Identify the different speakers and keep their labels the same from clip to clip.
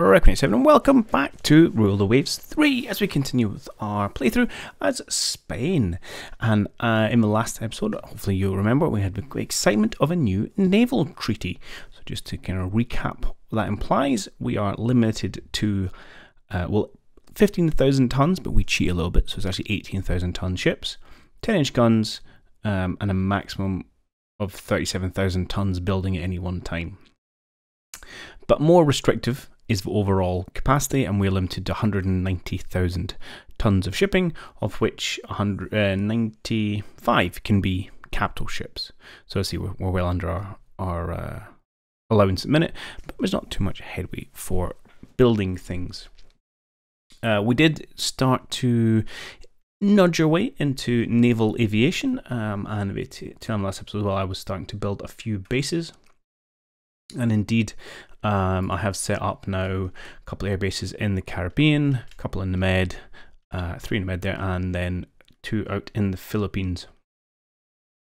Speaker 1: Requin87 and welcome back to Rule the Waves 3 as we continue with our playthrough as Spain. And uh, in the last episode, hopefully you'll remember, we had the excitement of a new naval treaty. So just to kind of recap what that implies, we are limited to, uh, well, 15,000 tons, but we cheat a little bit, so it's actually 18,000 ton ships, 10 inch guns, um, and a maximum of 37,000 tons building at any one time. But more restrictive is the overall capacity, and we're limited to 190,000 tons of shipping, of which 195 uh, can be capital ships. So I see we're, we're, well under our, our uh, allowance at the minute, but there's not too much headway for building things. Uh, we did start to nudge our way into naval aviation, um, and to, to last episode well, I was starting to build a few bases. And indeed, um, I have set up now a couple of air bases in the Caribbean, a couple in the Med, uh, three in the Med there, and then two out in the Philippines.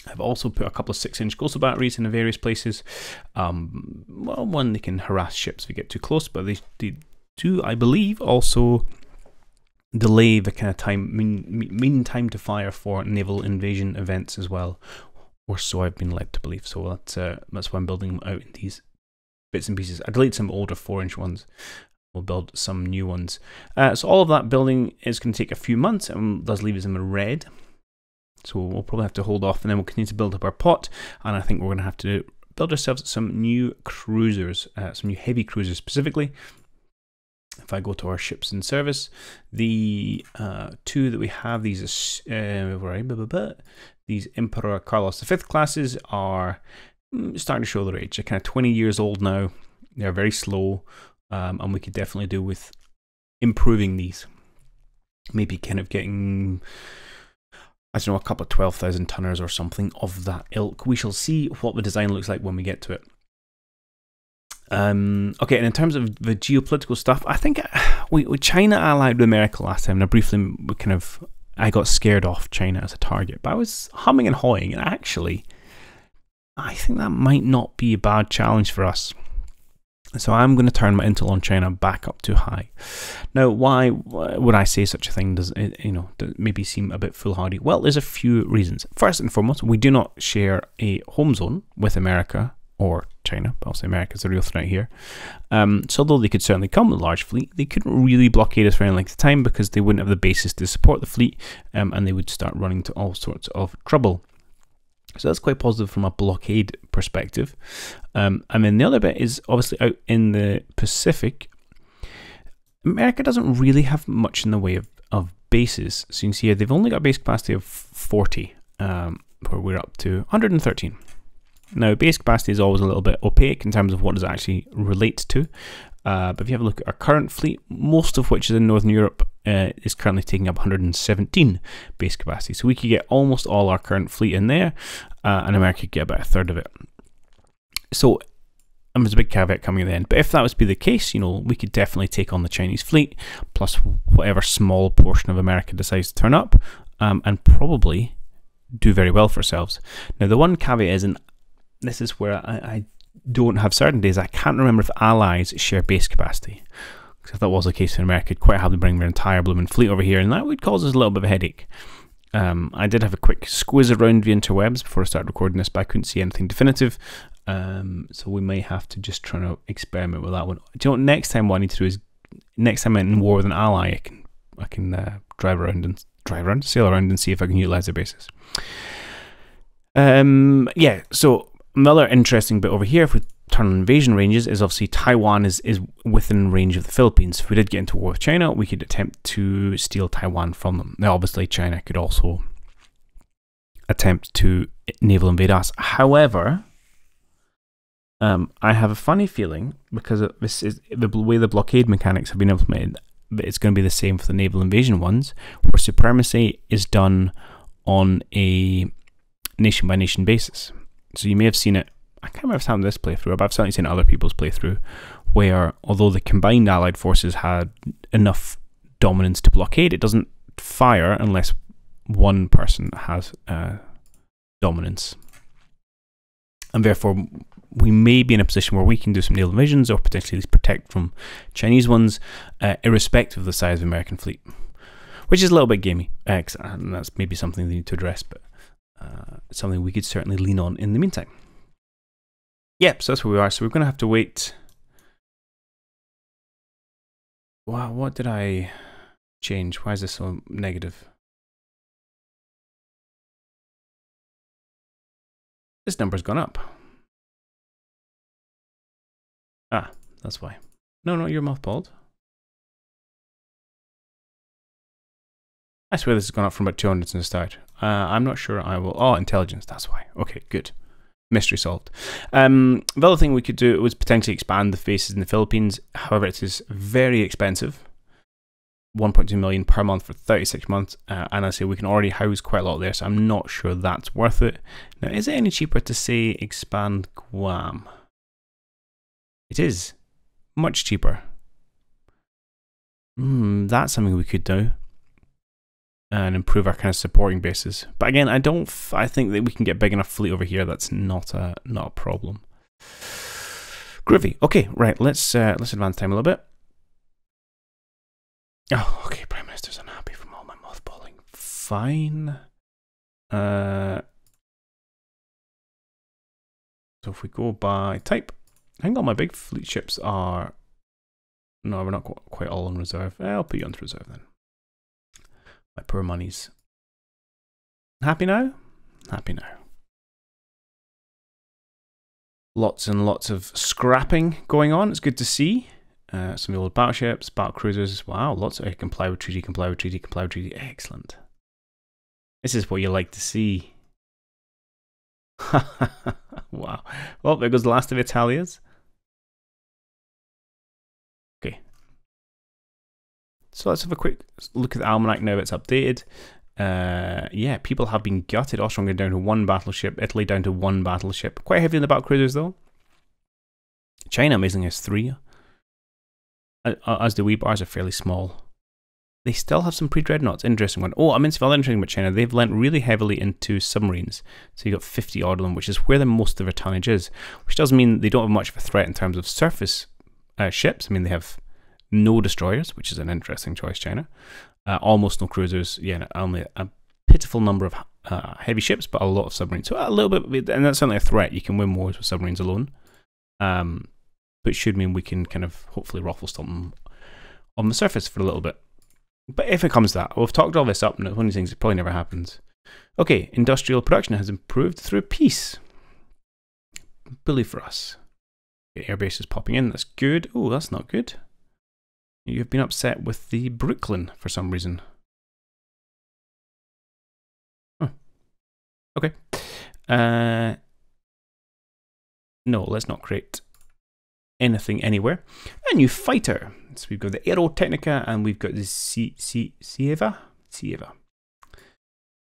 Speaker 1: I've also put a couple of six inch coastal batteries in various places. Um, well, one, they can harass ships if we get too close, but they, they do, I believe, also delay the kind of time, mean, mean time to fire for naval invasion events as well. Or so I've been led to believe. So that's, uh, that's why I'm building them out in these bits and pieces. I delete some older 4 inch ones. We'll build some new ones. Uh, so all of that building is going to take a few months and does leave us in red. So we'll probably have to hold off and then we'll continue to build up our pot. And I think we're going to have to build ourselves some new cruisers, uh, some new heavy cruisers specifically. If I go to our ships in service, the uh, two that we have, these uh, these Emperor Carlos V classes are starting to show their age. They're kind of 20 years old now. They're very slow, um, and we could definitely do with improving these. Maybe kind of getting, I don't know, a couple of 12,000 tonners or something of that ilk. We shall see what the design looks like when we get to it. Um, okay, and in terms of the geopolitical stuff, I think we, we China allied with America last time. Now, briefly, we kind of I got scared off China as a target, but I was humming and hawing, and actually, I think that might not be a bad challenge for us. So I'm going to turn my intel on China back up to high. Now, why would I say such a thing? Does it, you know, maybe seem a bit foolhardy? Well, there's a few reasons. First and foremost, we do not share a home zone with America or China, but also America's the real threat here. Um, so although they could certainly come with a large fleet, they couldn't really blockade us for any length of time because they wouldn't have the basis to support the fleet, um, and they would start running to all sorts of trouble. So that's quite positive from a blockade perspective. Um, and then the other bit is obviously out in the Pacific. America doesn't really have much in the way of, of bases. So you can see here they've only got a base capacity of 40, um, where we're up to 113. Now, base capacity is always a little bit opaque in terms of what does it actually relate to. Uh, but if you have a look at our current fleet, most of which is in Northern Europe, uh, is currently taking up 117 base capacity. So we could get almost all our current fleet in there, uh, and America could get about a third of it. So and there's a big caveat coming at the end. But if that was to be the case, you know, we could definitely take on the Chinese fleet, plus whatever small portion of America decides to turn up, um, and probably do very well for ourselves. Now, the one caveat is, and this is where I, I don't have certainty, is I can't remember if allies share base capacity. Because if that was the case in America, i could quite happily bring their entire blooming fleet over here, and that would cause us a little bit of a headache. Um, I did have a quick squiz around the interwebs before I started recording this, but I couldn't see anything definitive. Um, so we may have to just try to experiment with that one. Do you know? Next time, what I need to do is next time I'm in war with an ally, I can I can uh, drive around and drive around, sail around, and see if I can utilize their bases. Um, yeah. So another interesting bit over here, if we turn on invasion ranges, is obviously Taiwan is, is within range of the Philippines. If we did get into war with China, we could attempt to steal Taiwan from them. Now, obviously, China could also attempt to naval invade us. However, um, I have a funny feeling because this is the way the blockade mechanics have been implemented. But it's going to be the same for the naval invasion ones, where supremacy is done on a nation by nation basis. So you may have seen it. I can't remember if it's this playthrough, but I've certainly seen other people's playthrough where, although the combined Allied forces had enough dominance to blockade, it doesn't fire unless one person has uh, dominance. And therefore, we may be in a position where we can do some naval invasions or potentially at least protect from Chinese ones, uh, irrespective of the size of the American fleet, which is a little bit gamey, uh, and that's maybe something they need to address, but uh, something we could certainly lean on in the meantime. Yep, so that's where we are. So we're going to have to wait. Wow, what did I change? Why is this so negative? This number's gone up. Ah, that's why. No, no, you're mothballed. I swear this has gone up from about 200 since the start. Uh, I'm not sure I will. Oh, intelligence, that's why. Okay, good. Mystery solved. Um, the other thing we could do was potentially expand the bases in the Philippines. However, it is very expensive. 1.2 million per month for 36 months. Uh, and I say we can already house quite a lot there, so I'm not sure that's worth it. Now, is it any cheaper to say expand Guam? It is much cheaper. Hmm, that's something we could do and improve our kind of supporting bases. But again, I don't. I think that we can get big enough fleet over here. That's not a not a problem. Groovy. Okay, right. Let's uh, let's advance time a little bit. Oh, okay. Prime Minister's unhappy from all my mothballing. Fine. Uh. So if we go by type, I think all my big fleet ships are. No, we're not quite all on reserve. I'll put you on reserve then. My poor monies. Happy now? Happy now. Lots and lots of scrapping going on. It's good to see. Uh, some old battleships, battle cruisers. Wow, lots of comply with treaty, comply with treaty, comply with treaty. Excellent. This is what you like to see. wow. Well, there goes the last of Italias. So let's have a quick look at the almanac now it's updated. Uh, yeah, people have been gutted. Austria down to one battleship, Italy down to one battleship. Quite heavy in the cruisers though. China amazingly has three. As the wee bars are fairly small. They still have some pre-dreadnoughts. Interesting one. Oh, I mean, it's very interesting about China. They've lent really heavily into submarines. So you've got 50 odd of them, which is where the most of their tonnage is. Which doesn't mean they don't have much of a threat in terms of surface uh, ships. I mean, they have no destroyers, which is an interesting choice, China. Uh, almost no cruisers. Yeah, only a pitiful number of uh, heavy ships, but a lot of submarines. So a little bit, and that's certainly a threat. You can win wars with submarines alone. Um, but it should mean we can kind of hopefully ruffle something on the surface for a little bit. But if it comes to that, we've talked all this up, and one of these things that probably never happens. Okay, industrial production has improved through peace. Bully for us. Okay, airbase is popping in. That's good. Oh, that's not good. You've been upset with the Brooklyn for some reason. Oh. Okay. Uh, no, let's not create anything anywhere. A new fighter. So we've got the Aerotechnica and we've got the C C Sieva. Sieva.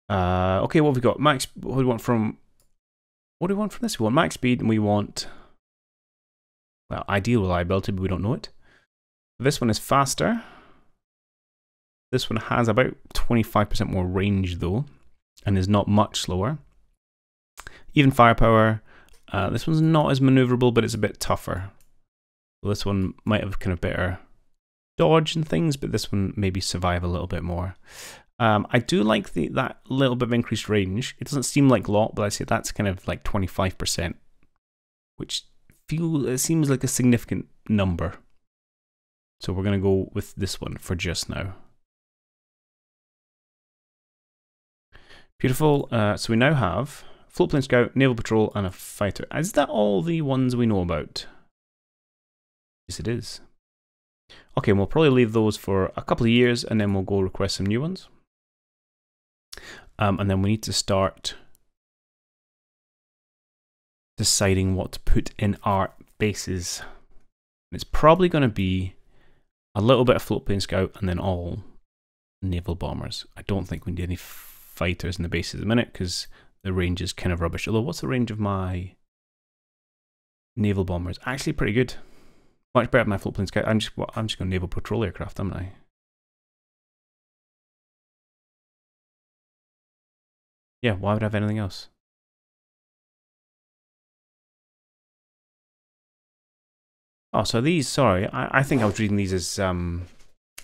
Speaker 1: Uh, okay, what have we got? Max. What do we want from? What do we want from this? We want max speed and we want. Well, ideal reliability, but we don't know it. This one is faster. This one has about 25% more range though, and is not much slower. Even firepower. Uh, this one's not as maneuverable, but it's a bit tougher. this one might have kind of better dodge and things, but this one maybe survive a little bit more. Um, I do like the that little bit of increased range. It doesn't seem like a lot, but I say that's kind of like 25%, which feel it seems like a significant number. So we're going to go with this one for just now. Beautiful. Uh, so we now have floatplane scout, naval patrol, and a fighter. Is that all the ones we know about? Yes, it is. Okay, we'll probably leave those for a couple of years, and then we'll go request some new ones. Um, and then we need to start deciding what to put in our bases. It's probably going to be a little bit of floatplane scout, and then all naval bombers. I don't think we need any fighters in the base at the minute because the range is kind of rubbish. Although, what's the range of my naval bombers? Actually, pretty good. Much better than my floatplane scout. I'm just I'm just going naval patrol aircraft, am I? Yeah, why would I have anything else? Oh, so these, sorry, I, I think I was reading these as um,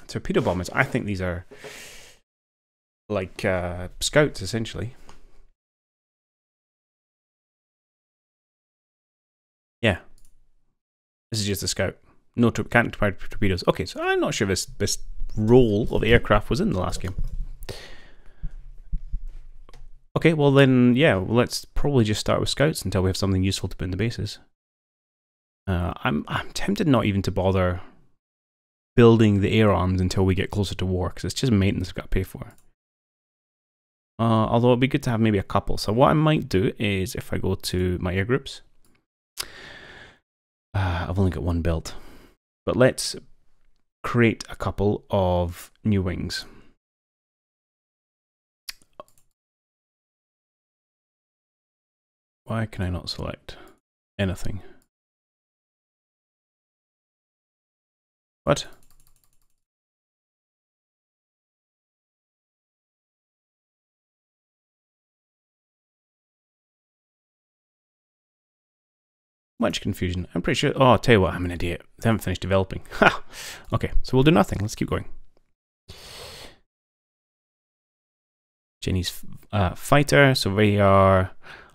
Speaker 1: torpedo bombers. I think these are like uh, scouts, essentially. Yeah. This is just a scout. No, can't fire torpedoes. Okay, so I'm not sure this, this role of aircraft was in the last game. Okay, well then, yeah, well, let's probably just start with scouts until we have something useful to put in the bases. Uh, I'm I'm tempted not even to bother building the air arms until we get closer to war because it's just maintenance I've got to pay for. Uh, although it'd be good to have maybe a couple. So what I might do is if I go to my air groups, uh, I've only got one built, but let's create a couple of new wings. Why can I not select anything? What? Much confusion. I'm pretty sure. Oh, I'll tell you what, I'm an idiot. They haven't finished developing. Ha! Okay, so we'll do nothing. Let's keep going. Jenny's uh, fighter. So we are.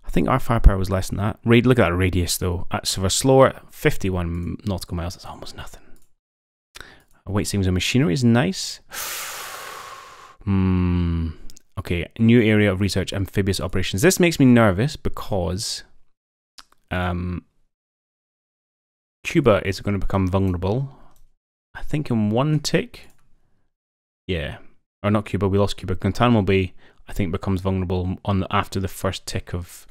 Speaker 1: I think our firepower was less than that. Rad look at that radius though. So we're slower. 51 nautical miles. That's almost nothing. Weight savings on machinery is nice. Hmm. Okay, new area of research, amphibious operations. This makes me nervous because um, Cuba is going to become vulnerable. I think in one tick. Yeah. Or not Cuba, we lost Cuba. Guantanamo Bay, I think, becomes vulnerable on the, after the first tick of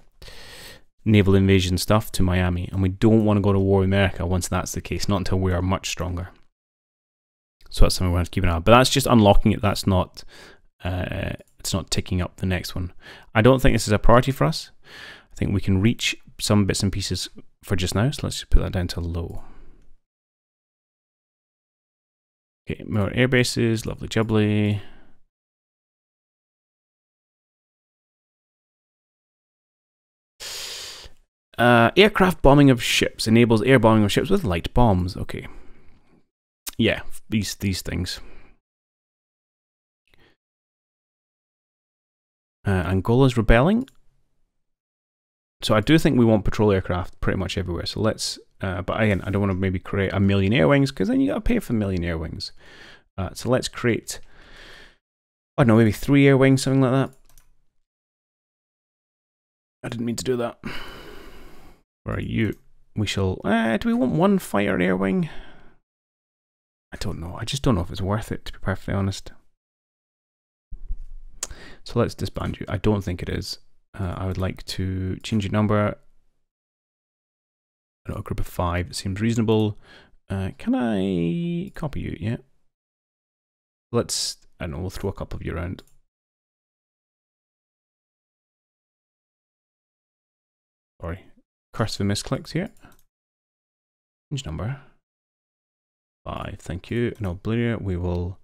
Speaker 1: naval invasion stuff to Miami. And we don't want to go to war with America once that's the case, not until we are much stronger. So that's something we have to keep an eye on. But that's just unlocking it. That's not, uh, it's not ticking up the next one. I don't think this is a priority for us. I think we can reach some bits and pieces for just now. So let's just put that down to low. Okay, more air bases, lovely jubbly. Uh, aircraft bombing of ships enables air bombing of ships with light bombs. Okay. Yeah, these these things. Uh, Angola's rebelling so I do think we want patrol aircraft pretty much everywhere. So let's, uh, but again, I don't want to maybe create a million air wings because then you got to pay for million air wings. Uh, so let's create, I don't know, maybe three air wings, something like that. I didn't mean to do that. Where are you? We shall, uh, do we want one fire air wing? I don't know. I just don't know if it's worth it, to be perfectly honest. So let's disband you. I don't think it is. Uh, I would like to change your number. Know, a group of five it seems reasonable. Uh, can I copy you? Yeah. Let's, I know, we'll throw a couple of you around. Sorry. Curse of misclicks here. Change number. Five, thank you. No, Oblivion, we will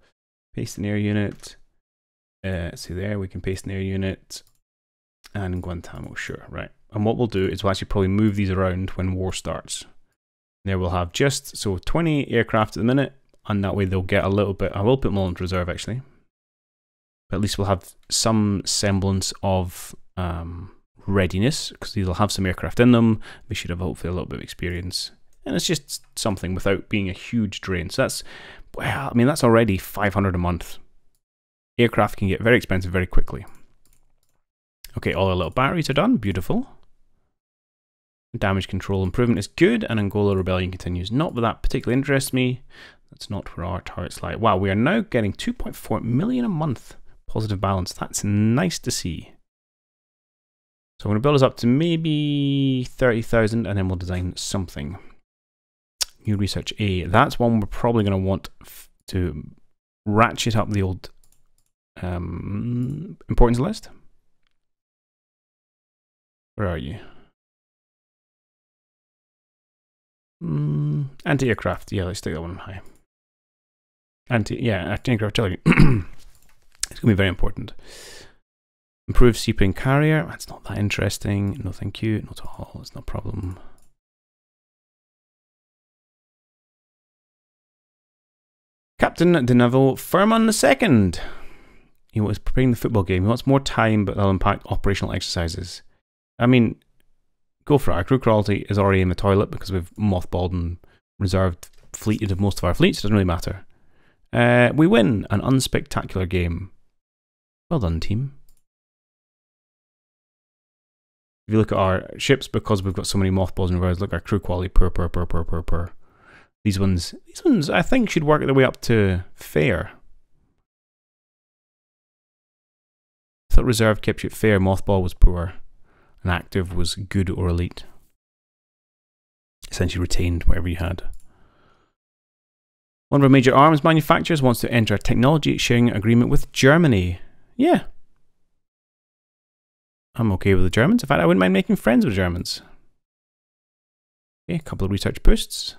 Speaker 1: paste an air unit. Uh, see there, we can paste an air unit and Guantanamo, sure, right. And what we'll do is we'll actually probably move these around when war starts. There we'll have just, so 20 aircraft at the minute, and that way they'll get a little bit, I will put them all into reserve actually. But at least we'll have some semblance of um, readiness, because these will have some aircraft in them. They should have hopefully a little bit of experience. And it's just something without being a huge drain. So that's, well, I mean, that's already 500 a month. Aircraft can get very expensive very quickly. Okay, all our little batteries are done. Beautiful. Damage control improvement is good, and Angola Rebellion continues. Not that that particularly interests me. That's not where our target's like. Wow, we are now getting 2.4 million a month positive balance. That's nice to see. So I'm going to build us up to maybe 30,000 and then we'll design something. New research A. That's one we're probably going to want to ratchet up the old um, importance list. Where are you? Mm, anti-aircraft. Yeah, let's take that one high. Anti, yeah, anti-aircraft artillery. it's going to be very important. Improved seaplane carrier. That's not that interesting. No, thank you. Not at all. It's not a problem. Captain de Naveau Furman II. He was preparing the football game. He wants more time, but that'll impact operational exercises. I mean, go for it. Our crew quality is already in the toilet because we've mothballed and reserved fleeted of most of our fleets. It doesn't really matter. Uh, we win an unspectacular game. Well done, team. If you look at our ships, because we've got so many mothballs and reserves, look, our crew quality, per, per, per, per, per, per. These ones, these ones, I think, should work their way up to fair. I thought reserve kept you fair, mothball was poor, and active was good or elite. Essentially retained whatever you had. One of our major arms manufacturers wants to enter a technology sharing agreement with Germany. Yeah. I'm okay with the Germans. In fact, I wouldn't mind making friends with Germans. Okay, a couple of research boosts.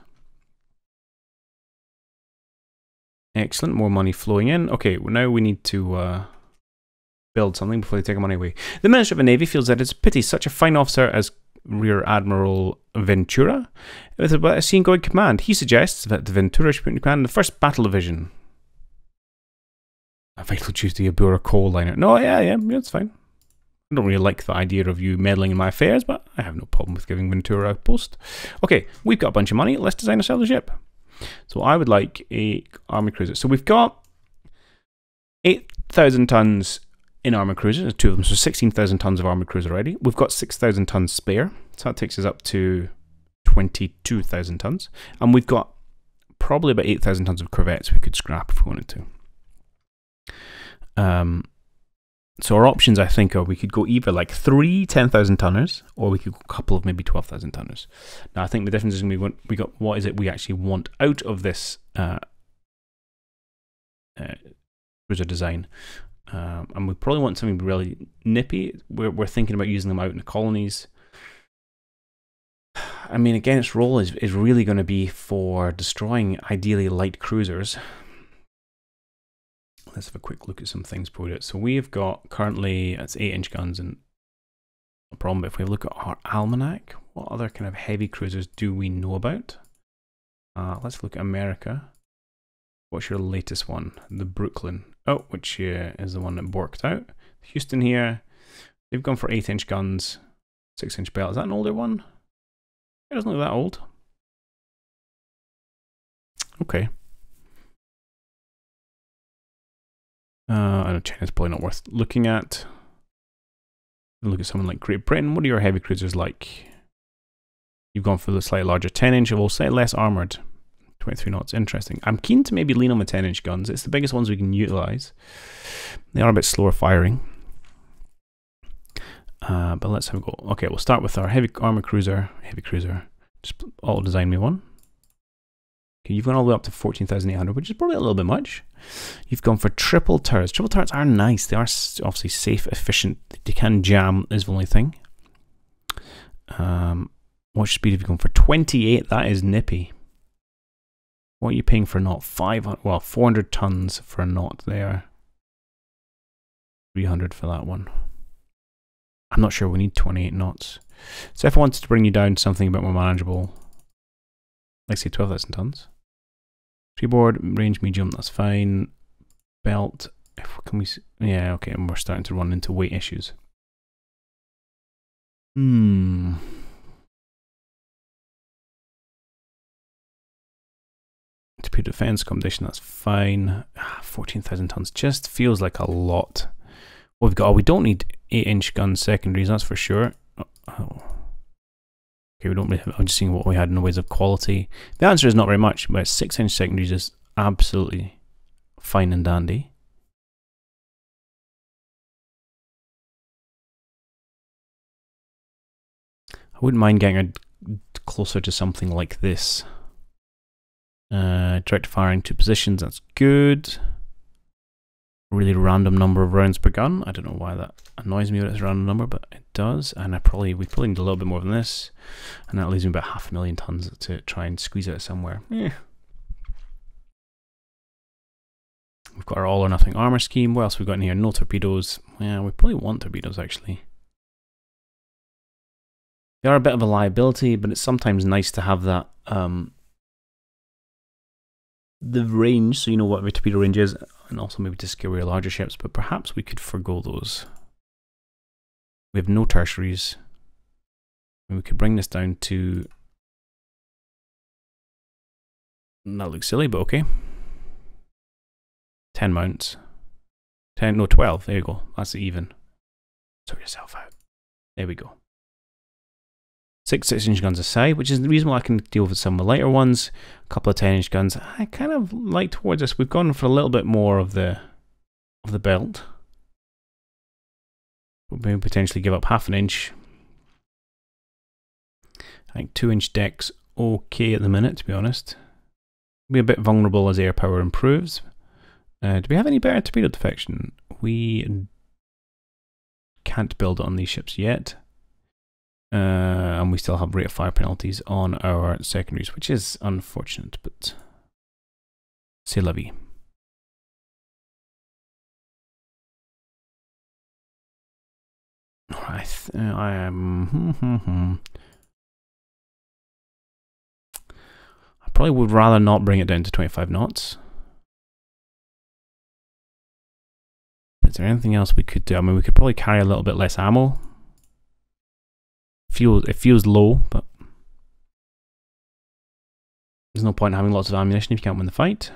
Speaker 1: Excellent, more money flowing in. Okay, well now we need to uh, build something before they take our money away. The Minister of the Navy feels that it's a pity such a fine officer as Rear Admiral Ventura with a seagoing command. He suggests that the Ventura should put in command in the 1st Battle Division. A vital duty aboard a coal liner. No, yeah, yeah, yeah, it's fine. I don't really like the idea of you meddling in my affairs, but I have no problem with giving Ventura a post. Okay, we've got a bunch of money. Let's design a ship. So I would like a army cruiser. So we've got 8,000 tons in armor cruisers, two of them, so 16,000 tons of armor cruiser already. We've got 6,000 tons spare, so that takes us up to 22,000 tons. And we've got probably about 8,000 tons of corvettes we could scrap if we wanted to. Um, so our options, I think, are we could go either like three 10,000 tonners, or we could go a couple of maybe 12,000 tonners. Now, I think the difference is we want we got what is it we actually want out of this uh, uh, cruiser design. Um, and we probably want something really nippy. We're, we're thinking about using them out in the colonies. I mean, again, its role is, is really going to be for destroying ideally light cruisers. Let's have a quick look at some things put it. So we've got currently, it's 8 inch guns and no problem. But if we look at our almanac, what other kind of heavy cruisers do we know about? Uh, let's look at America. What's your latest one? The Brooklyn. Oh, which uh, is the one that worked out. Houston here, they've gone for 8 inch guns, 6 inch belt. Is that an older one? It doesn't look that old. Okay. Uh, I know China's probably not worth looking at. Look at someone like Great Britain. What are your heavy cruisers like? You've gone for the slightly larger 10 inch, all slightly less armoured. 23 knots, interesting. I'm keen to maybe lean on the 10 inch guns. It's the biggest ones we can utilize. They are a bit slower firing. Uh, but let's have a go. Okay, we'll start with our heavy armor cruiser. Heavy cruiser. Just auto design me one. Okay, you've gone all the way up to 14,800, which is probably a little bit much. You've gone for triple turrets. Triple turrets are nice. They are obviously safe, efficient. They can jam is the only thing. Um, what speed have you gone for? 28. That is nippy. What are you paying for a knot? 500, well, 400 tons for a knot there. 300 for that one. I'm not sure we need 28 knots. So if I wanted to bring you down to something a bit more manageable, like say 12,000 tons. Freeboard, range medium, that's fine. Belt, can we, yeah, okay, and we're starting to run into weight issues. Hmm. Torpedo defense accommodation, that's fine. Ah, 14,000 tons just feels like a lot. We've got, oh, we don't need 8 inch gun secondaries, that's for sure. Oh, oh. Okay, we don't really I'm just seeing what we had in the ways of quality. The answer is not very much, but 6 inch secondaries is absolutely fine and dandy. I wouldn't mind getting a, closer to something like this. Uh, direct firing two positions, that's good. Really random number of rounds per gun. I don't know why that annoys me that it's a random number, but it does. And I probably we probably need a little bit more than this. And that leaves me about half a million tons to try and squeeze out somewhere. Yeah. We've got our all or nothing armor scheme. What else we got in here? No torpedoes. Yeah, we probably want torpedoes actually. They are a bit of a liability, but it's sometimes nice to have that um, the range, so you know what the torpedo range is, and also maybe to scale away larger ships, but perhaps we could forego those. We have no tertiaries. And we could bring this down to... That looks silly, but okay. 10 mounts. 10, no, 12. There you go. That's even. Sort yourself out. There we go. Six 6 inch guns aside, which is the reason why I can deal with some of the lighter ones. A couple of 10 inch guns. I kind of like towards this. We've gone for a little bit more of the of the belt. We'll maybe potentially give up half an inch. I think 2 inch decks okay at the minute, to be honest. Be a bit vulnerable as air power improves. Uh, do we have any better torpedo defection? We can't build on these ships yet. Uh, and we still have rate of fire penalties on our secondaries, which is unfortunate, but c'est la vie. Alright, uh, I am. I probably would rather not bring it down to 25 knots. Is there anything else we could do? I mean, we could probably carry a little bit less ammo. Feels it feels low, but there's no point in having lots of ammunition if you can't win the fight.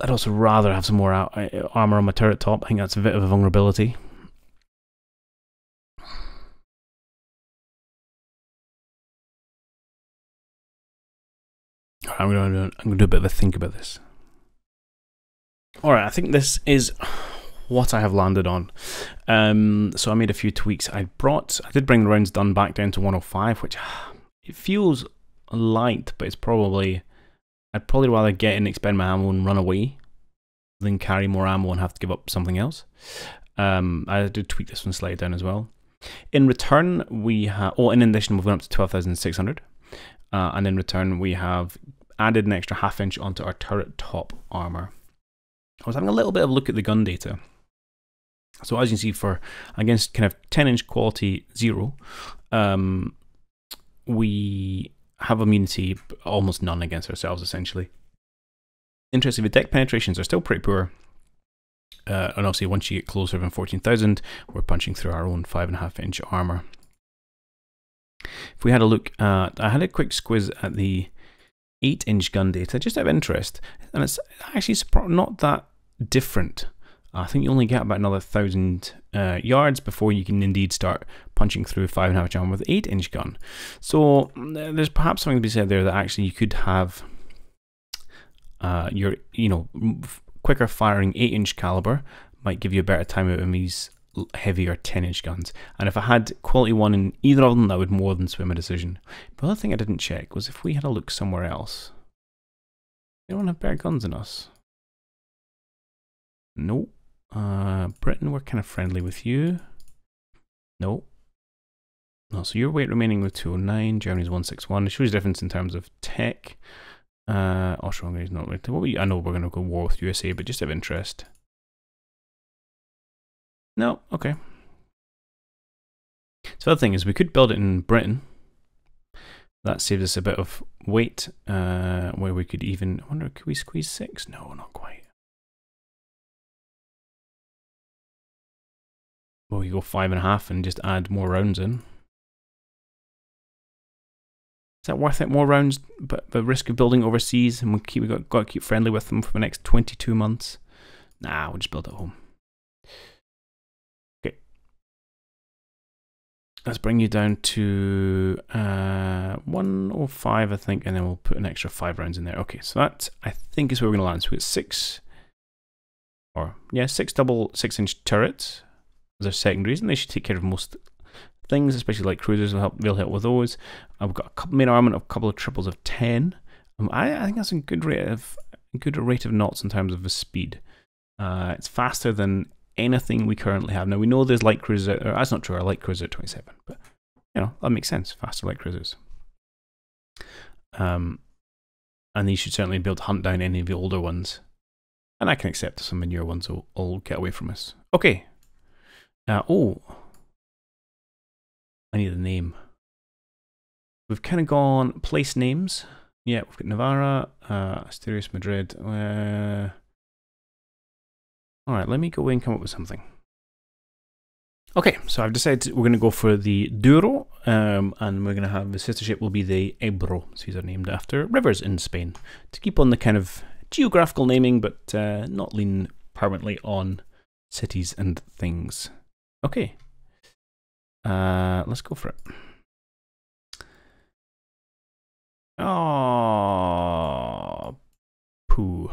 Speaker 1: I'd also rather have some more uh, armor on my turret top. I think that's a bit of a vulnerability. I'm to I'm to do a bit of a think about this. All right, I think this is what I have landed on. Um, so I made a few tweaks. I brought, I did bring the rounds done back down to 105, which it feels light, but it's probably, I'd probably rather get and expend my ammo and run away than carry more ammo and have to give up something else. Um, I did tweak this one slightly down as well. In return, we have, oh, in addition, we've gone up to 12,600. Uh, and in return, we have added an extra half inch onto our turret top armor. I was having a little bit of a look at the gun data. So as you can see, for against kind of 10 inch quality zero, um, we have immunity, almost none against ourselves essentially. Interestingly, the deck penetrations are still pretty poor. Uh, and obviously, once you get closer than 14,000, we're punching through our own 5.5 inch armor. If we had a look at, I had a quick squiz at the 8 inch gun data just out of interest, and it's actually not that different. I think you only get about another thousand uh, yards before you can indeed start punching through five and a half armor with eight inch gun. So mm, there's perhaps something to be said there that actually you could have uh, your you know quicker firing eight inch caliber might give you a better time out of these heavier 10 inch guns. And if I had quality one in either of them, that would more than swim a decision. But the other thing I didn't check was if we had a look somewhere else. They don't have better guns than us. Nope. Uh, Britain, we're kind of friendly with you. Nope. No, so your weight remaining with 209, Germany's 161. It shows difference in terms of tech. Uh, Austria-Hungary's not really. What we, I know we're going to go war with USA, but just of interest. No, okay. So the other thing is we could build it in Britain. That saves us a bit of weight, uh, where we could even, I wonder, could we squeeze six? No, not quite. Well, we go five and a half and just add more rounds in. Is that worth it? More rounds, but the risk of building overseas, and we keep we got, got to keep friendly with them for the next 22 months. Nah, we'll just build at home. Okay, let's bring you down to uh, 105, I think, and then we'll put an extra five rounds in there. Okay, so that I think is where we're going to land. So we got six, or yeah, six double six inch turrets our secondaries, and they should take care of most things, especially like cruisers will help. They'll help with those. We've got a couple main armament of a couple of triples of ten. Um, I, I think that's a good rate of good rate of knots in terms of the speed. Uh, it's faster than anything we currently have. Now, we know there's light cruisers, or that's not true, our light cruiser 27, but, you know, that makes sense, faster light cruisers. Um, and these should certainly be able to hunt down any of the older ones. And I can accept some of the newer ones will, will get away from us. Okay. Uh, oh. I need a name. we've kind of gone place names. Yeah, we've got Navarra, uh, Asturias, Madrid. Uh, all right, let me go away and come up with something. Okay, so I've decided we're going to go for the Douro, um, and we're going to have the sister ship will be the Ebro. So these are named after rivers in Spain to keep on the kind of geographical naming, but uh, not lean permanently on cities and things. Okay, uh, let's go for it. Oh, poo.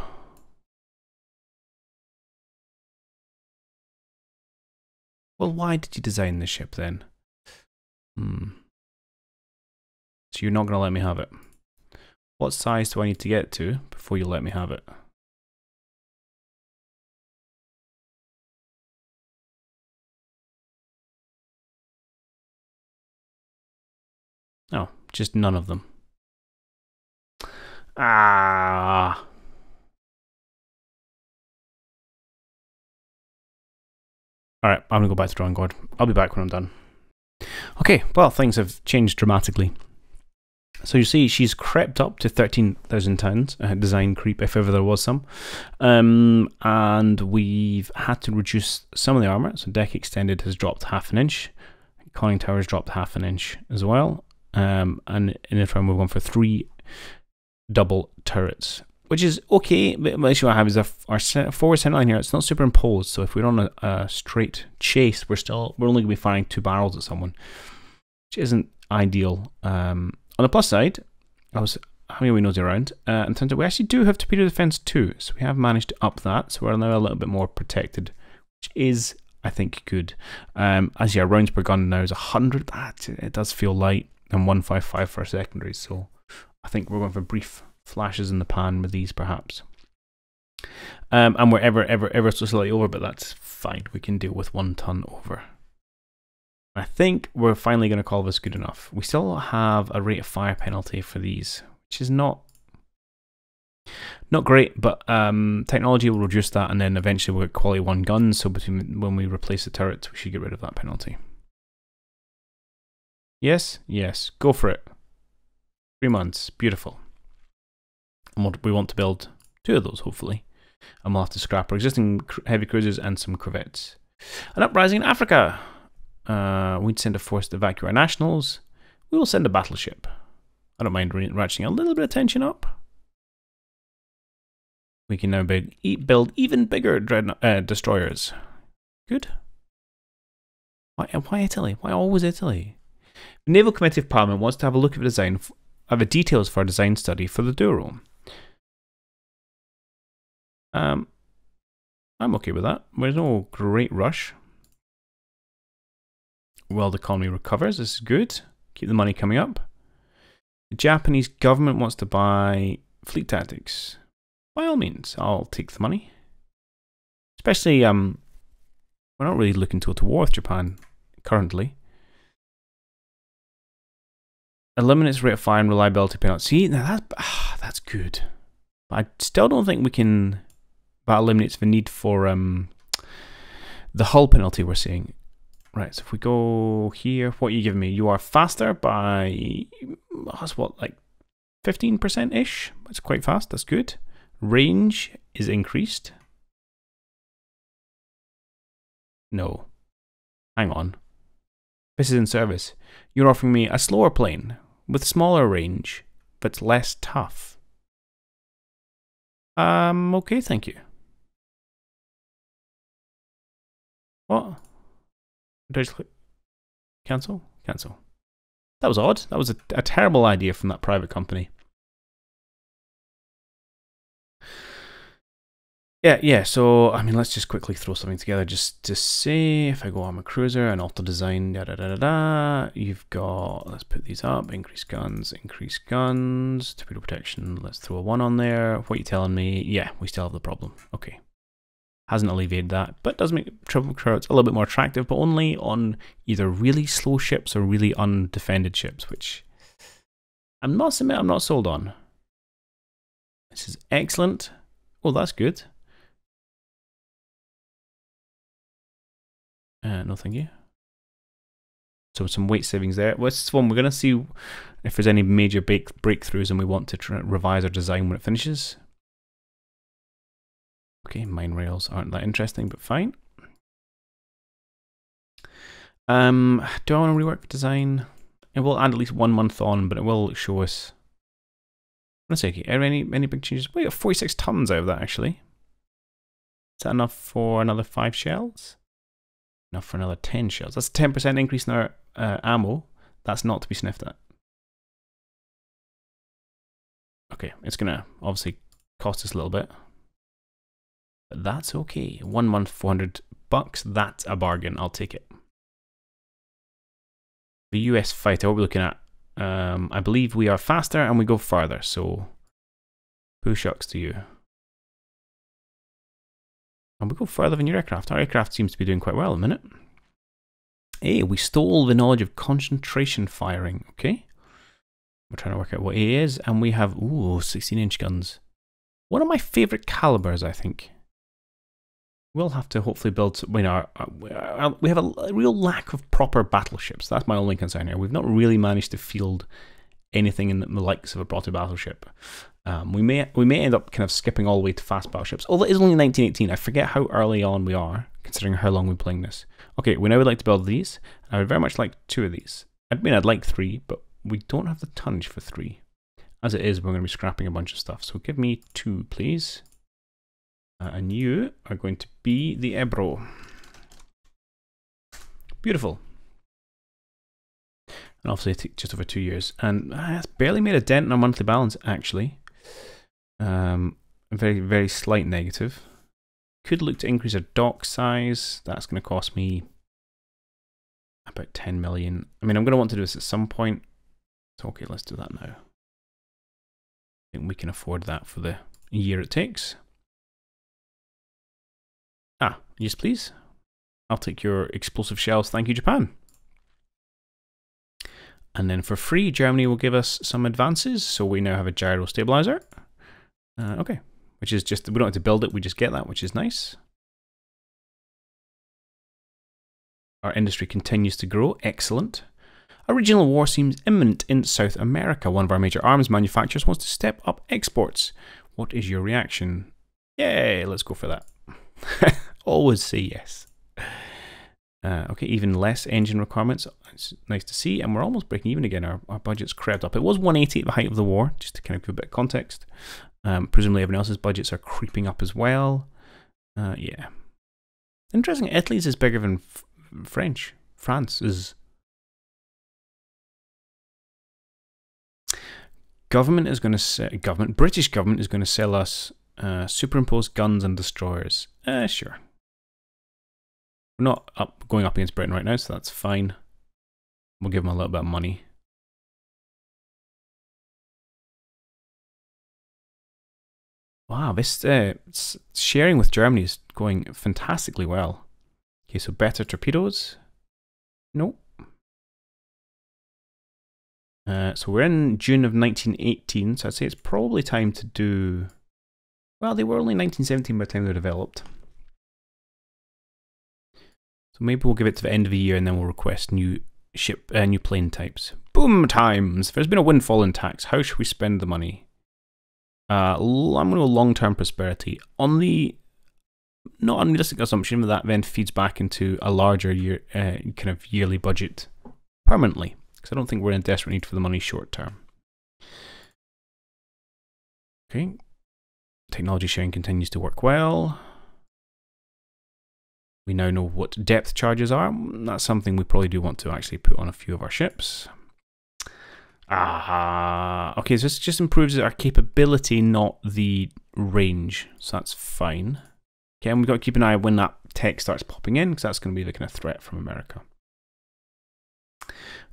Speaker 1: Well, why did you design the ship then? Hmm. So you're not going to let me have it. What size do I need to get to before you let me have it? Just none of them. Ah. All right, I'm going to go back to drawing board. I'll be back when I'm done. Okay, well, things have changed dramatically. So you see, she's crept up to 13,000 tons, uh, design creep if ever there was some. Um, and we've had to reduce some of the armour. So deck extended has dropped half an inch. Conning tower has dropped half an inch as well. Um, and in the front, we've gone for three double turrets which is okay. But the issue I have is our forward center line here. It's not superimposed, so if we're on a, a straight chase, we're still we're only going to be firing two barrels at someone, which isn't ideal. Um, on the plus side, I was having a wee nosy around, uh, and turns out we actually do have torpedo defense too. So we have managed to up that, so we're now a little bit more protected, which is I think good. Um, as yeah, rounds per gun now is hundred. That it does feel light, and one five five for our secondaries. So I think we're going for brief flashes in the pan with these perhaps. Um, and we're ever, ever, ever so slightly over, but that's fine. We can deal with one ton over. I think we're finally going to call this good enough. We still have a rate of fire penalty for these, which is not not great, but um, technology will reduce that, and then eventually we'll get quality one guns. So between when we replace the turret, we should get rid of that penalty. Yes, yes, go for it. Three months, beautiful. And we want to build two of those, hopefully. And we'll have to scrap our existing heavy cruisers and some corvettes. An uprising in Africa. Uh, we'd send a force to evacuate our nationals. We will send a battleship. I don't mind ratcheting a little bit of tension up. We can now build, build even bigger uh, destroyers. Good. Why, why Italy? Why always Italy? The Naval Committee of Parliament wants to have a look at the design, of the details for a design study for the Douro. Um, I'm okay with that. There's no great rush. World economy recovers. This is good. Keep the money coming up. The Japanese government wants to buy fleet tactics. By all means, I'll take the money. Especially, um, we're not really looking to go to war with Japan currently. Eliminates rate of fire and reliability penalty. See, now that's, ah, that's good. But I still don't think we can that eliminates the need for um, the hull penalty we're seeing. Right, so if we go here, what you giving me? You are faster by, that's what, like 15%-ish? That's quite fast, that's good. Range is increased. No. Hang on. This is in service. You're offering me a slower plane with smaller range, but less tough. Um, okay, thank you. What? I click? Cancel? Cancel. That was odd. That was a, a terrible idea from that private company. Yeah, yeah, so, I mean, let's just quickly throw something together just to see if I go on a cruiser and auto design, da da da da da. You've got, let's put these up, increase guns, increase guns, torpedo protection, let's throw a one on there. What you telling me? Yeah, we still have the problem. Okay hasn't alleviated that, but does make triple crowds a little bit more attractive, but only on either really slow ships or really undefended ships, which I must admit I'm not sold on. This is excellent. Oh, that's good. Uh, no, thank you. So some weight savings there. Well, this one we're going to see if there's any major break breakthroughs and we want to revise our design when it finishes. Okay, mine rails aren't that interesting, but fine. Um, do I want to rework the design? It will add at least one month on, but it will show us. Let's see. Are any any big changes? We got 46 tons out of that actually. Is that enough for another five shells? Enough for another 10 shells. That's a 10% increase in our uh, ammo. That's not to be sniffed at. Okay, it's gonna obviously cost us a little bit. But that's okay. One month, 400 bucks. That's a bargain. I'll take it. The US fighter, what are we looking at? Um, I believe we are faster and we go farther. So, who shucks to you? And we go further than your aircraft. Our aircraft seems to be doing quite well at the minute. A, we stole the knowledge of concentration firing. Okay. We're trying to work out what A is. And we have, ooh, 16 inch guns. One of my favorite calibers, I think. We'll have to hopefully build. You know, we have a real lack of proper battleships. That's my only concern here. We've not really managed to field anything in the likes of a proto battleship. Um, we may we may end up kind of skipping all the way to fast battleships. Although it is only 1918, I forget how early on we are, considering how long been playing this. Okay, we now would like to build these. I would very much like two of these. I mean, I'd like three, but we don't have the tonnage for three. As it is, we're going to be scrapping a bunch of stuff. So give me two, please. Uh, and you are going to be the Ebro. Beautiful. And obviously, it took just over two years. And uh, it's barely made a dent in our monthly balance, actually. Um, very, very slight negative. Could look to increase our dock size. That's going to cost me about 10 million. I mean, I'm going to want to do this at some point. So, okay, let's do that now. I think we can afford that for the year it takes. Ah, yes, please. I'll take your explosive shells. Thank you, Japan. And then for free, Germany will give us some advances. So we now have a gyro stabilizer. Uh, okay, which is just, we don't have to build it, we just get that, which is nice. Our industry continues to grow. Excellent. A regional war seems imminent in South America. One of our major arms manufacturers wants to step up exports. What is your reaction? Yay, let's go for that. Always say yes. Uh, okay, even less engine requirements. It's nice to see, and we're almost breaking even again. Our, our budget's crept up. It was 180 at the height of the war, just to kind of give a bit of context. Um, presumably, everyone else's budgets are creeping up as well. Uh, yeah. Interesting. Italy's is bigger than French. France is. Government is going to say government. British government is going to sell us uh, superimposed guns and destroyers. Uh, sure. We're not up going up against Britain right now, so that's fine. We'll give them a little bit of money. Wow, this uh, sharing with Germany is going fantastically well. Okay, so better torpedoes. Nope. Uh, so we're in June of 1918, so I'd say it's probably time to do... Well, they were only 1917 by the time they were developed. So maybe we'll give it to the end of the year and then we'll request new ship, uh, new plane types. Boom times! There's been a windfall in tax. How should we spend the money? Uh, I'm going to long-term prosperity. On the not unrealistic assumption that that then feeds back into a larger year, uh, kind of yearly budget permanently. Because I don't think we're in desperate need for the money short term. Okay. Technology sharing continues to work well. We now know what depth charges are. That's something we probably do want to actually put on a few of our ships. Ah, okay, so this just improves our capability, not the range. So that's fine. Okay, and we've got to keep an eye when that tech starts popping in, because that's going to be the kind of threat from America.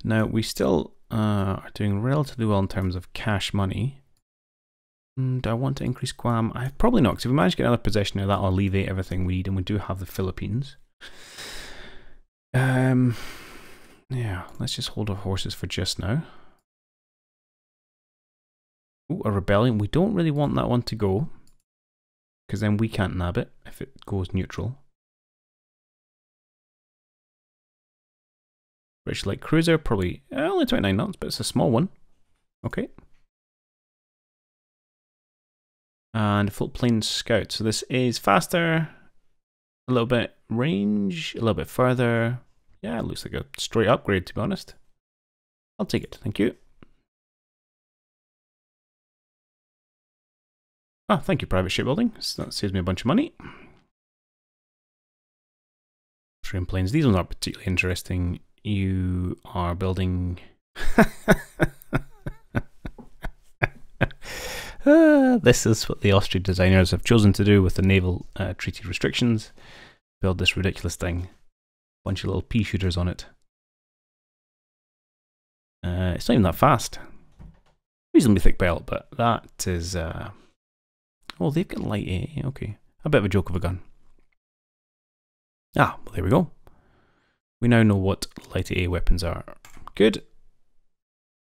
Speaker 1: Now, we still uh, are doing relatively well in terms of cash money. Mm, do I want to increase Guam? I probably not, because if we manage to get another possession now, that'll alleviate everything we need, and we do have the Philippines. Um, yeah, let's just hold our horses for just now. Ooh, a rebellion. We don't really want that one to go, because then we can't nab it if it goes neutral. British light cruiser, probably uh, only 29 knots, but it's a small one. Okay. And float plane scout. So this is faster, a little bit range, a little bit further. Yeah, it looks like a straight upgrade, to be honest. I'll take it. Thank you. Oh, thank you, private shipbuilding. So that saves me a bunch of money. Trim planes. These ones aren't particularly interesting. You are building... uh, this is what the Austrian designers have chosen to do with the naval uh, treaty restrictions. Build this ridiculous thing. Bunch of little pea shooters on it. Uh, it's not even that fast. Reasonably thick belt, but that is... Uh, Oh, they've got light AA. Okay. A bit of a joke of a gun. Ah, well, there we go. We now know what light AA weapons are. Good.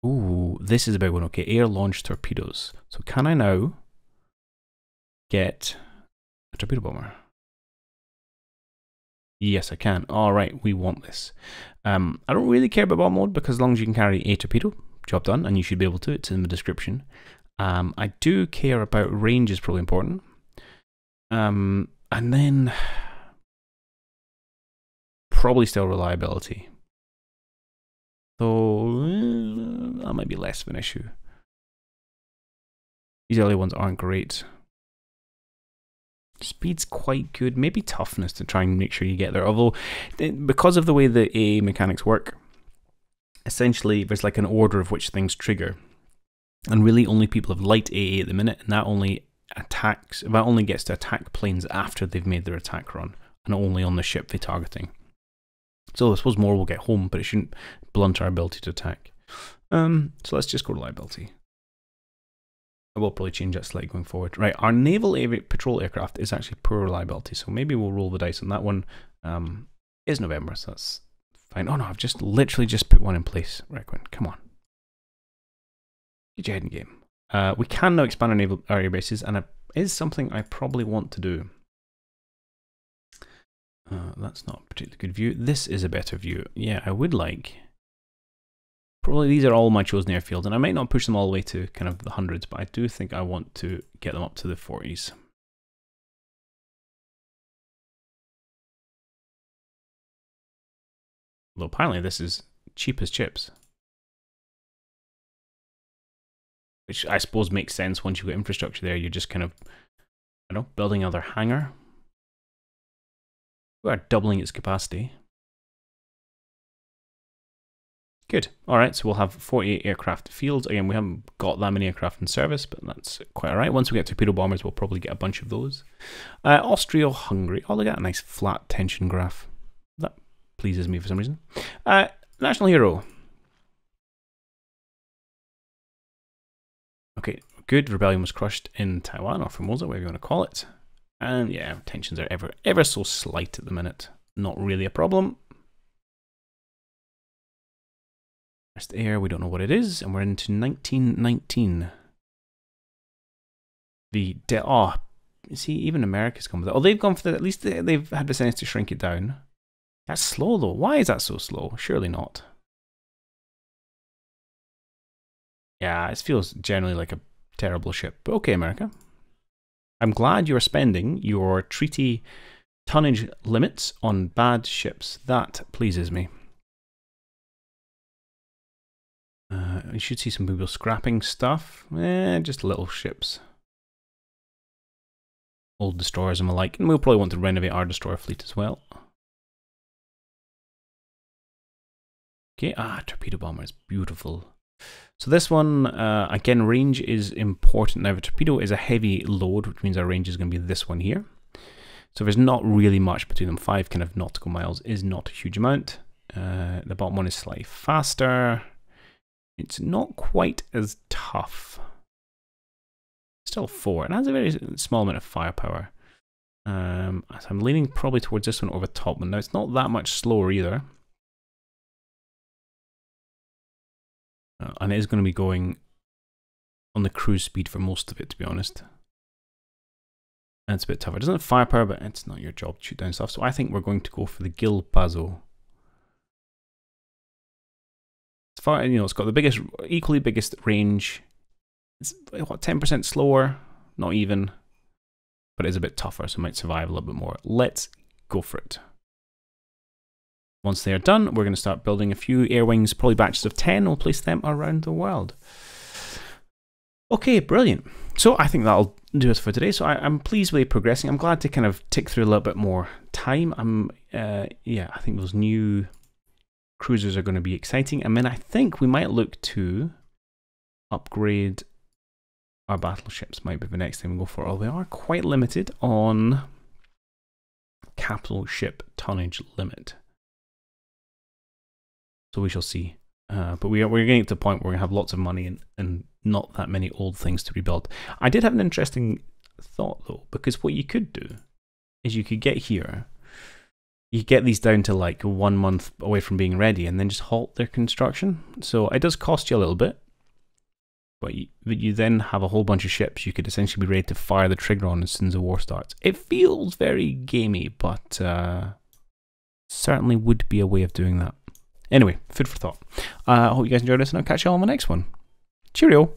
Speaker 1: Ooh, this is a big one. Okay, air launched torpedoes. So can I now get a torpedo bomber? Yes, I can. All right, we want this. Um, I don't really care about bomb mode because as long as you can carry a torpedo, job done, and you should be able to. It's in the description. Um, I do care about range is probably important. Um, and then probably still reliability. So uh, that might be less of an issue. These early ones aren't great. Speed's quite good. Maybe toughness to try and make sure you get there. Although, because of the way the AA mechanics work, essentially there's like an order of which things trigger. And really, only people have light AA at the minute, and that only attacks. That only gets to attack planes after they've made their attack run, and only on the ship they're targeting. So I suppose more will get home, but it shouldn't blunt our ability to attack. Um, so let's just go to liability. I will probably change that slightly going forward. Right, our naval patrol aircraft is actually poor reliability, so maybe we'll roll the dice on that one. Um, is November, so that's fine. Oh no, I've just literally just put one in place. Right, come on. Get your head in game. Uh, we can now expand our naval air bases, and it is something I probably want to do. Uh, that's not a particularly good view. This is a better view. Yeah, I would like. Probably these are all my chosen airfields, and I might not push them all the way to kind of the hundreds, but I do think I want to get them up to the 40s. Although apparently this is cheap as chips. Which I suppose makes sense once you've got infrastructure there. You're just kind of, I don't know, building another hangar. We are doubling its capacity. Good. All right, so we'll have 48 aircraft fields. Again, we haven't got that many aircraft in service, but that's quite all right. Once we get torpedo bombers, we'll probably get a bunch of those. Uh, Austria-Hungary. Oh, look at a nice flat tension graph. That pleases me for some reason. Uh, national hero. Okay, good. Rebellion was crushed in Taiwan or Formosa, whatever you want to call it. And yeah, tensions are ever ever so slight at the minute. Not really a problem. First air, we don't know what it is, and we're into 1919. The de oh, see, even America's gone with it. Oh, they've gone for the. At least they, they've had the sense to shrink it down. That's slow though. Why is that so slow? Surely not. Yeah, it feels generally like a terrible ship. But okay, America. I'm glad you're spending your treaty tonnage limits on bad ships. That pleases me. Uh, you should see some people scrapping stuff. Eh, just little ships. Old destroyers and the like. And we'll probably want to renovate our destroyer fleet as well. Okay, ah, torpedo bomber is beautiful. So this one, uh, again, range is important. Now, the torpedo is a heavy load, which means our range is going to be this one here. So there's not really much between them. Five kind of nautical miles is not a huge amount. Uh, the bottom one is slightly faster. It's not quite as tough. Still four. It has a very small amount of firepower. Um, so I'm leaning probably towards this one over top one. Now, it's not that much slower either. Uh, and it is going to be going on the cruise speed for most of it, to be honest. And it's a bit tougher. It doesn't have firepower, but it's not your job to shoot down stuff. So I think we're going to go for the Gil Pazo. far, you know, it's got the biggest, equally biggest range. It's what ten percent slower, not even, but it's a bit tougher, so it might survive a little bit more. Let's go for it. Once they are done, we're going to start building a few air wings, probably batches of 10. We'll place them around the world. Okay, brilliant. So I think that'll do it for today. So I, am pleased with progressing. I'm glad to kind of tick through a little bit more time. I'm, uh, yeah, I think those new cruisers are going to be exciting. And then I think we might look to upgrade our battleships. Might be the next thing we go for. Although they are quite limited on capital ship tonnage limit. So we shall see. Uh, but we are, we're getting to the point where we have lots of money and, and not that many old things to rebuild. I did have an interesting thought though, because what you could do is you could get here, you get these down to like one month away from being ready, and then just halt their construction. So it does cost you a little bit, but you, but you then have a whole bunch of ships you could essentially be ready to fire the trigger on as soon as the war starts. It feels very gamey, but uh, certainly would be a way of doing that. Anyway, food for thought. Uh, I hope you guys enjoyed this, and I'll catch you all on the next one. Cheerio.